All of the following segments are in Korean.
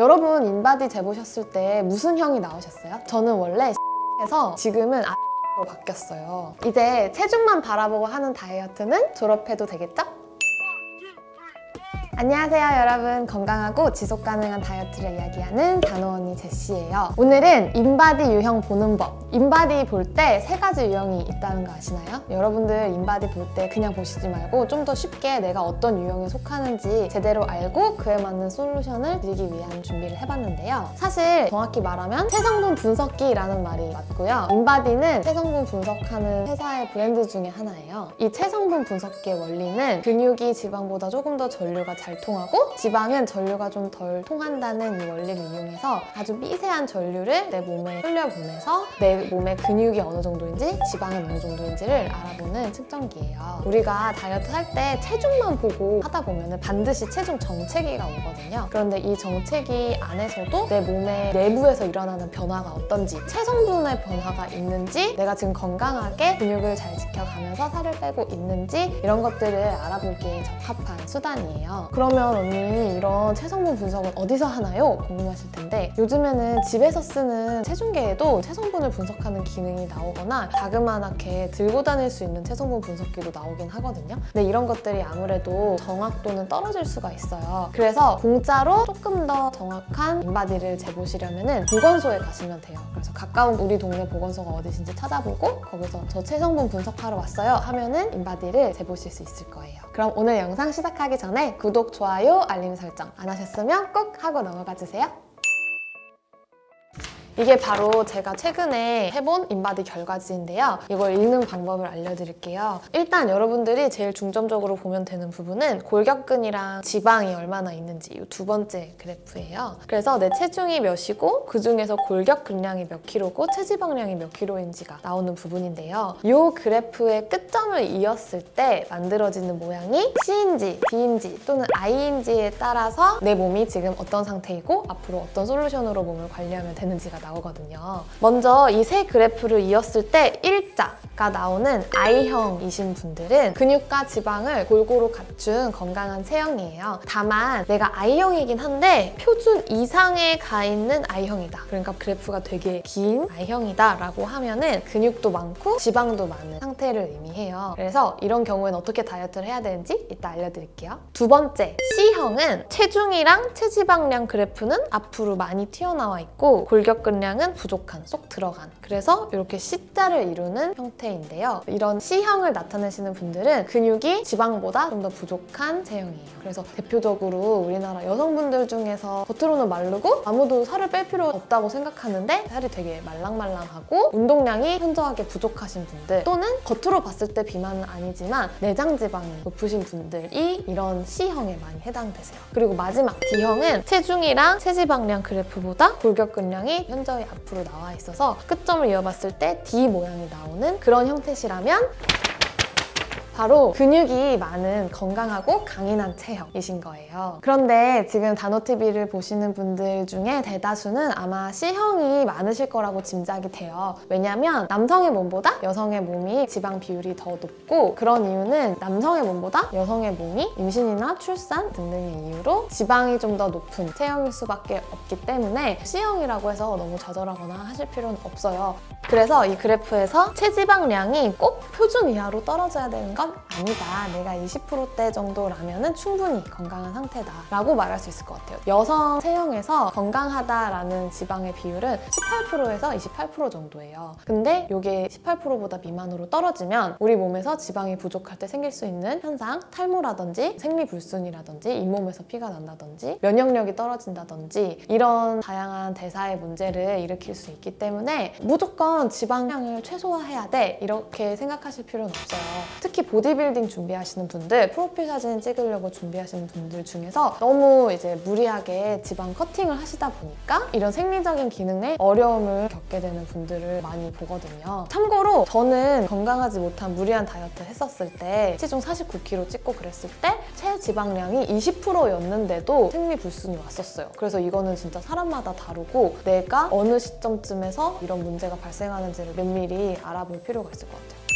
여러분 인바디 재보셨을 때 무슨 형이 나오셨어요? 저는 원래 해서 지금은 로 바뀌었어요. 이제 체중만 바라보고 하는 다이어트는 졸업해도 되겠죠? 안녕하세요 여러분. 건강하고 지속 가능한 다이어트를 이야기하는 다노언니 제시예요. 오늘은 인바디 유형 보는 법. 인바디 볼 때 세 가지 유형이 있다는 거 아시나요? 여러분들 인바디 볼 때 그냥 보시지 말고 좀 더 쉽게 내가 어떤 유형에 속하는지 제대로 알고 그에 맞는 솔루션을 드리기 위한 준비를 해봤는데요. 사실 정확히 말하면 체성분 분석기라는 말이 맞고요. 인바디는 체성분 분석하는 회사의 브랜드 중에 하나예요. 이 체성분 분석기의 원리는 근육이 지방보다 조금 더 전류가 잘 통하고 지방은 전류가 좀 덜 통한다는 이 원리를 이용해서 아주 미세한 전류를 내 몸에 흘려보내서 내 몸의 근육이 어느 정도인지 지방은 어느 정도인지를 알아보는 측정기예요. 우리가 다이어트 할 때 체중만 보고 하다 보면 반드시 체중 정체기가 오거든요. 그런데 이 정체기 안에서도 내 몸의 내부에서 일어나는 변화가 어떤지 체성분의 변화가 있는지 내가 지금 건강하게 근육을 잘 지켜가면서 살을 빼고 있는지 이런 것들을 알아보기에 적합한 수단이에요. 그러면 언니 이런 체성분 분석은 어디서 하나요? 궁금하실 텐데 요즘에는 집에서 쓰는 체중계에도 체성분을 분석하는 기능이 나오거나 자그마하게 들고 다닐 수 있는 체성분 분석기도 나오긴 하거든요. 근데 이런 것들이 아무래도 정확도는 떨어질 수가 있어요. 그래서 공짜로 조금 더 정확한 인바디를 재보시려면 보건소에 가시면 돼요. 그래서 가까운 우리 동네 보건소가 어디신지 찾아보고 거기서 저 체성분 분석하러 왔어요 하면은 인바디를 재보실 수 있을 거예요. 그럼 오늘 영상 시작하기 전에 구독, 좋아요, 알림 설정 안 하셨으면 꼭 하고 넘어가 주세요. 이게 바로 제가 최근에 해본 인바디 결과지인데요. 이걸 읽는 방법을 알려드릴게요. 일단 여러분들이 제일 중점적으로 보면 되는 부분은 골격근이랑 지방이 얼마나 있는지 이 두 번째 그래프예요. 그래서 내 체중이 몇이고 그중에서 골격근량이 몇 킬로고 체지방량이 몇 킬로인지가 나오는 부분인데요. 이 그래프의 끝점을 이었을 때 만들어지는 모양이 C인지 D인지 또는 I인지에 따라서 내 몸이 지금 어떤 상태이고 앞으로 어떤 솔루션으로 몸을 관리하면 되는지가 나 오거든요. 먼저 이 세 그래프를 이었을 때 일자가 나오는 I형이신 분들은 근육과 지방을 골고루 갖춘 건강한 체형이에요. 다만 내가 I형이긴 한데 표준 이상에 가 있는 I형이다. 그러니까 그래프가 되게 긴 I형이다 라고 하면은 근육도 많고 지방도 많은 상태를 의미해요. 그래서 이런 경우에는 어떻게 다이어트를 해야 되는지 이따 알려드릴게요. 두 번째, C형은 체중이랑 체지방량 그래프는 앞으로 많이 튀어나와 있고 골격 근량은 부족한, 쏙 들어간 그래서 이렇게 C자를 이루는 형태인데요. 이런 C형을 나타내시는 분들은 근육이 지방보다 좀 더 부족한 체형이에요. 그래서 대표적으로 우리나라 여성분들 중에서 겉으로는 마르고 아무도 살을 뺄 필요 없다고 생각하는데 살이 되게 말랑말랑하고 운동량이 현저하게 부족하신 분들 또는 겉으로 봤을 때 비만은 아니지만 내장 지방이 높으신 분들이 이런 C형에 많이 해당되세요. 그리고 마지막 D형은 체중이랑 체지방량 그래프보다 골격근량이 현 저히 앞으로 나와 있어서 끝점을 이어봤을 때 D 모양이 나오는 그런 형태시라면 바로 근육이 많은 건강하고 강인한 체형이신 거예요. 그런데 지금 단호TV를 보시는 분들 중에 대다수는 아마 C형이 많으실 거라고 짐작이 돼요. 왜냐면 남성의 몸보다 여성의 몸이 지방 비율이 더 높고 그런 이유는 남성의 몸보다 여성의 몸이 임신이나 출산 등등의 이유로 지방이 좀 더 높은 체형일 수밖에 없기 때문에 C형이라고 해서 너무 좌절하거나 하실 필요는 없어요. 그래서 이 그래프에서 체지방량이 꼭 표준 이하로 떨어져야 되는 건 아니다. 내가 20%대 정도라면 충분히 건강한 상태다 라고 말할 수 있을 것 같아요. 여성 체형에서 건강하다라는 지방의 비율은 18%에서 28% 정도예요. 근데 이게 18%보다 미만으로 떨어지면 우리 몸에서 지방이 부족할 때 생길 수 있는 현상 탈모라든지 생리불순이라든지 잇몸에서 피가 난다든지 면역력이 떨어진다든지 이런 다양한 대사의 문제를 일으킬 수 있기 때문에 무조건 지방량을 최소화해야 돼 이렇게 생각하실 필요는 없어요. 특히 보디빌딩 준비하시는 분들, 프로필 사진 찍으려고 준비하시는 분들 중에서 너무 이제 무리하게 지방 커팅을 하시다 보니까 이런 생리적인 기능에 어려움을 겪게 되는 분들을 많이 보거든요. 참고로 저는 건강하지 못한 무리한 다이어트 했었을 때 체중 49kg 찍고 그랬을 때 체지방량이 20%였는데도 생리 불순이 왔었어요. 그래서 이거는 진짜 사람마다 다르고 내가 어느 시점쯤에서 이런 문제가 발생하는지를 면밀히 알아볼 필요가 있을 것 같아요.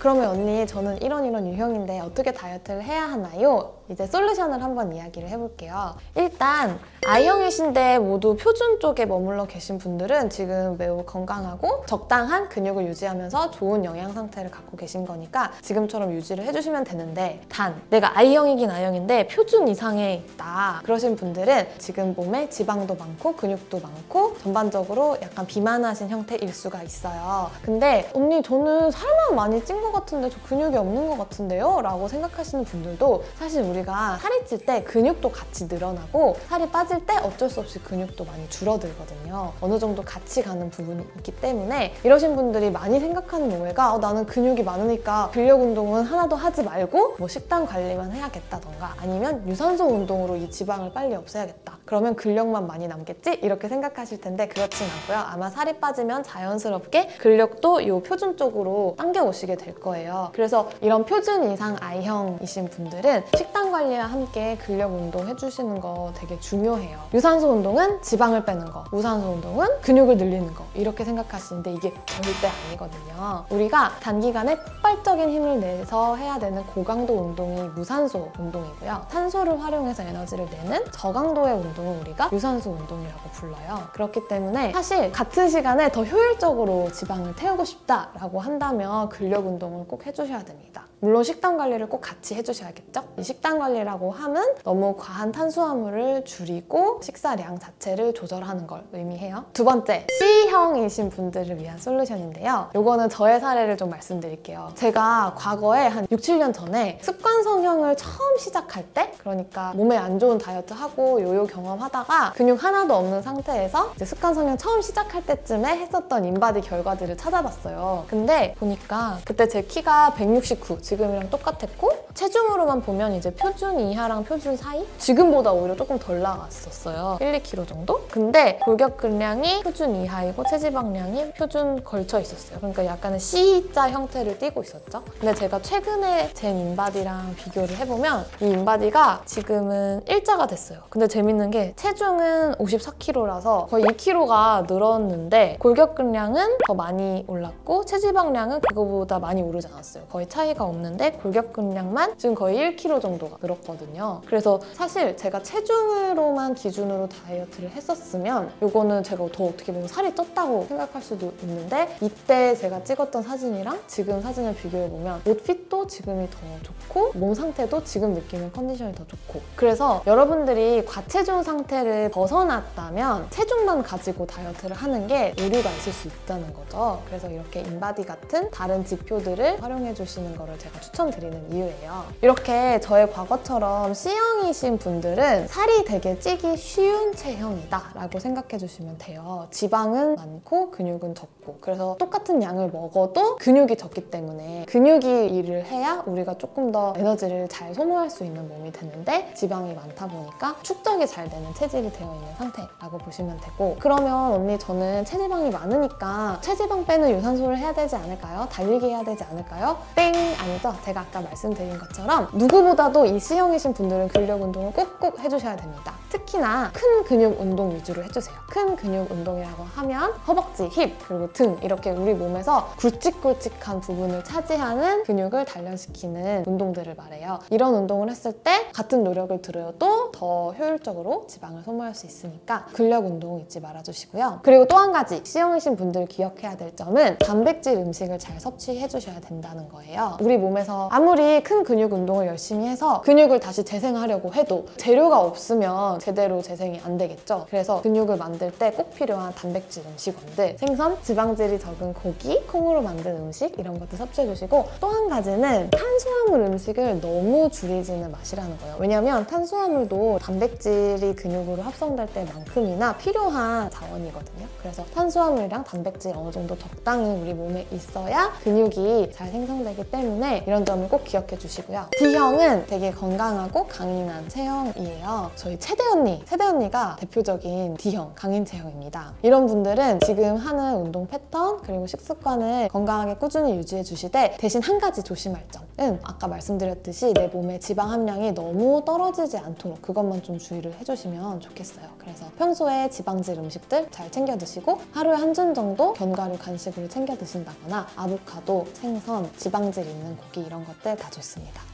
그러면 언니 저는 이런 이런 유형인데 어떻게 다이어트를 해야 하나요? 이제 솔루션을 한번 이야기를 해볼게요. 일단 I형이신데 모두 표준 쪽에 머물러 계신 분들은 지금 매우 건강하고 적당한 근육을 유지하면서 좋은 영양 상태를 갖고 계신 거니까 지금처럼 유지를 해주시면 되는데 단 내가 I형이긴 I형인데 표준 이상에 있다 그러신 분들은 지금 몸에 지방도 많고 근육도 많고 전반적으로 약간 비만하신 형태일 수가 있어요. 근데 언니 저는 살만 많이 찐것 같은데 저 근육이 없는 것 같은데요? 라고 생각하시는 분들도 사실 우리가 살이 찔 때 근육도 같이 늘어나고 살이 빠질 때 어쩔 수 없이 근육도 많이 줄어들거든요. 어느 정도 같이 가는 부분이 있기 때문에 이러신 분들이 많이 생각하는 오해가 어, 나는 근육이 많으니까 근력 운동은 하나도 하지 말고 뭐 식단 관리만 해야겠다던가 아니면 유산소 운동으로 이 지방을 빨리 없애야겠다. 그러면 근력만 많이 남겠지? 이렇게 생각하실 텐데 그렇진 않고요. 아마 살이 빠지면 자연스럽게 근력도 이 표준 쪽으로 당겨 오시게 될 거예요. 그래서 이런 표준 이상 I형이신 분들은 식단 관리와 함께 근력 운동 해주시는 거 되게 중요해요. 유산소 운동은 지방을 빼는 거, 무산소 운동은 근육을 늘리는 거 이렇게 생각하시는데 이게 절대 아니거든요. 우리가 단기간에 폭발적인 힘을 내서 해야 되는 고강도 운동이 무산소 운동이고요. 탄소를 활용해서 에너지를 내는 저강도의 운동은 우리가 유산소 운동이라고 불러요. 그렇기 때문에 사실 같은 시간에 더 효율적으로 지방을 태우고 싶다라고 한다면 근력 운동 을 꼭 해주셔야 됩니다. 물론 식단 관리를 꼭 같이 해주셔야겠죠? 이 식단 관리라고 하면 너무 과한 탄수화물을 줄이고 식사량 자체를 조절하는 걸 의미해요. 두 번째, C형이신 분들을 위한 솔루션인데요. 이거는 저의 사례를 좀 말씀드릴게요. 제가 과거에 한 6, 7년 전에 습관 성형을 처음 시작할 때 그러니까 몸에 안 좋은 다이어트 하고 요요 경험하다가 근육 하나도 없는 상태에서 습관 성형 처음 시작할 때쯤에 했었던 인바디 결과들을 찾아봤어요. 근데 보니까 그때 제 키가 169, 지금이랑 똑같았고 체중으로만 보면 이제 표준 이하랑 표준 사이? 지금보다 오히려 조금 덜 나갔었어요. 1, 2kg 정도? 근데 골격근량이 표준 이하이고 체지방량이 표준 걸쳐 있었어요. 그러니까 약간의 C자 형태를 띠고 있었죠. 근데 제가 최근에 잰 인바디랑 비교를 해보면 이 인바디가 지금은 일자가 됐어요. 근데 재밌는 게 체중은 54kg라서 거의 2kg가 늘었는데 골격근량은 더 많이 올랐고 체지방량은 그거보다 많이 오르지 않았어요. 거의 차이가 없는 데 골격근량만 지금 거의 1kg 정도가 늘었거든요. 그래서 사실 제가 체중으로만 기준으로 다이어트를 했었으면 이거는 제가 더 어떻게 보면 살이 쪘다고 생각할 수도 있는데 이때 제가 찍었던 사진이랑 지금 사진을 비교해보면 옷핏도 지금이 더 좋고 몸 상태도 지금 느끼는 컨디션이 더 좋고 그래서 여러분들이 과체중 상태를 벗어났다면 체중만 가지고 다이어트를 하는 게 오류가 있을 수 있다는 거죠. 그래서 이렇게 인바디 같은 다른 지표들을 활용해 주시는 거를 제가 추천드리는 이유예요. 이렇게 저의 과거처럼 C형이신 분들은 살이 되게 찌기 쉬운 체형이다 라고 생각해 주시면 돼요. 지방은 많고 근육은 적고 그래서 똑같은 양을 먹어도 근육이 적기 때문에 근육이 일을 해야 우리가 조금 더 에너지를 잘 소모할 수 있는 몸이 되는데 지방이 많다 보니까 축적이 잘 되는 체질이 되어 있는 상태라고 보시면 되고 그러면 언니 저는 체지방이 많으니까 체지방 빼는 유산소를 해야 되지 않을까요? 달리기 해야 되지 않을까요? 땡! 아니 죠? 제가 아까 말씀드린 것처럼 누구보다도 이 C형이신 분들은 근력 운동을 꼭꼭 해주셔야 됩니다. 특히나 큰 근육 운동 위주로 해주세요. 큰 근육 운동이라고 하면 허벅지, 힙, 그리고 등 이렇게 우리 몸에서 굵직굵직한 부분을 차지하는 근육을 단련시키는 운동들을 말해요. 이런 운동을 했을 때 같은 노력을 들여도 더 효율적으로 지방을 소모할 수 있으니까 근력 운동 잊지 말아주시고요. 그리고 또 한 가지 C형이신 분들 기억해야 될 점은 단백질 음식을 잘 섭취해 주셔야 된다는 거예요. 우리 몸에서 아무리 큰 근육 운동을 열심히 해서 근육을 다시 재생하려고 해도 재료가 없으면 제대로 재생이 안 되겠죠. 그래서 근육을 만들 때 꼭 필요한 단백질 음식원들 생선, 지방질이 적은 고기, 콩으로 만든 음식 이런 것들 섭취해 주시고 또 한 가지는 탄수화물 음식을 너무 줄이지는 마시라는 거예요. 왜냐면 탄수화물도 단백질이 근육으로 합성될 때만큼이나 필요한 자원이거든요. 그래서 탄수화물이랑 단백질 어느 정도 적당히 우리 몸에 있어야 근육이 잘 생성되기 때문에 이런 점을 꼭 기억해 주시고요. D형은 되게 건강하고 강인한 체형이에요. 저희 최대 언니 세대 언니가 대표적인 D형, 강인 체형입니다. 이런 분들은 지금 하는 운동 패턴 그리고 식습관을 건강하게 꾸준히 유지해 주시되 대신 한 가지 조심할 점 은 아까 말씀드렸듯이 내 몸에 지방 함량이 너무 떨어지지 않도록 그것만 좀 주의를 해주시면 좋겠어요. 그래서 평소에 지방질 음식들 잘 챙겨 드시고 하루에 한준 정도 견과류 간식으로 챙겨 드신다거나 아보카도, 생선, 지방질 있는 고기 이런 것들 다 좋습니다.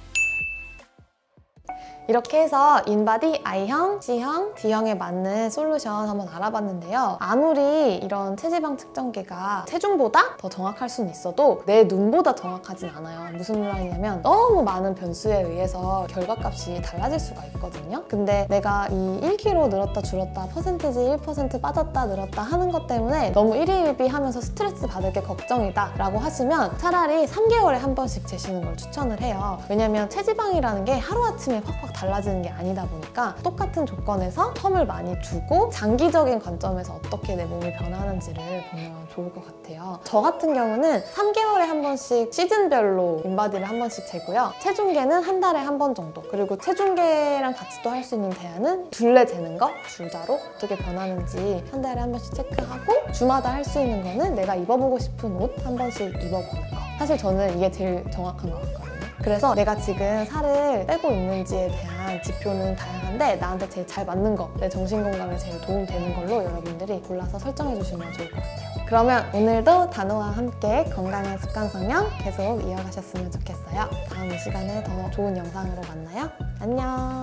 이렇게 해서 인바디 I형, C형, D형에 맞는 솔루션 한번 알아봤는데요. 아무리 이런 체지방 측정기가 체중보다 더 정확할 수는 있어도 내 눈보다 정확하진 않아요. 무슨 말이냐면 너무 많은 변수에 의해서 결과값이 달라질 수가 있거든요. 근데 내가 이 1kg 늘었다 줄었다 퍼센티지 1% 빠졌다 늘었다 하는 것 때문에 너무 일희일비하면서 스트레스 받을 게 걱정이다 라고 하시면 차라리 3개월에 한 번씩 재시는 걸 추천을 해요. 왜냐면 체지방이라는 게 하루아침에 확확 달라지는 게 아니다 보니까 똑같은 조건에서 텀을 많이 두고 장기적인 관점에서 어떻게 내 몸이 변하는지를 보면 좋을 것 같아요. 저 같은 경우는 3개월에 한 번씩 시즌별로 인바디를 한 번씩 재고요. 체중계는 한 달에 한 번 정도. 그리고 체중계랑 같이 또 할 수 있는 대안은 둘레 재는 거, 줄자로 어떻게 변하는지 한 달에 한 번씩 체크하고 주마다 할 수 있는 거는 내가 입어보고 싶은 옷 한 번씩 입어보는 거. 사실 저는 이게 제일 정확한 것 같거든요. 그래서 내가 지금 살을 빼고 있는지에 대한 지표는 다양한데 나한테 제일 잘 맞는 거, 내 정신 건강에 제일 도움되는 걸로 여러분들이 골라서 설정해 주시면 좋을 것 같아요. 그러면 오늘도 단호와 함께 건강한 습관 성형 계속 이어가셨으면 좋겠어요. 다음 이 시간에 더 좋은 영상으로 만나요. 안녕!